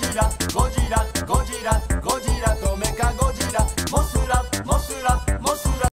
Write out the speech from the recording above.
ジラゴジラゴジラ。